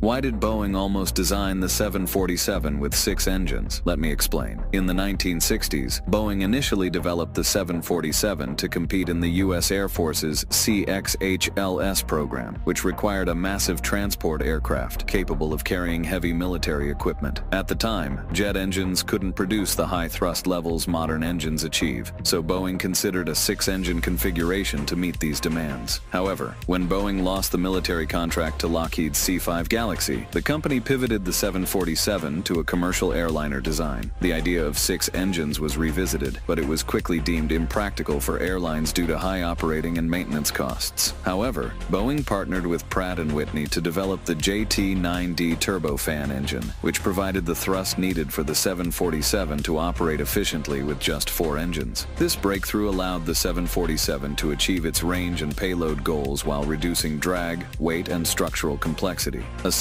Why did Boeing almost design the 747 with six engines? Let me explain. In the 1960s, Boeing initially developed the 747 to compete in the U.S. Air Force's CXHLS program, which required a massive transport aircraft capable of carrying heavy military equipment. At the time, jet engines couldn't produce the high thrust levels modern engines achieve, so Boeing considered a six-engine configuration to meet these demands. However, when Boeing lost the military contract to Lockheed's C-5 Galaxy, Galaxy, the company pivoted the 747 to a commercial airliner design. The idea of six engines was revisited, but it was quickly deemed impractical for airlines due to high operating and maintenance costs. However, Boeing partnered with Pratt & Whitney to develop the JT9D turbofan engine, which provided the thrust needed for the 747 to operate efficiently with just four engines. This breakthrough allowed the 747 to achieve its range and payload goals while reducing drag, weight, and structural complexity. A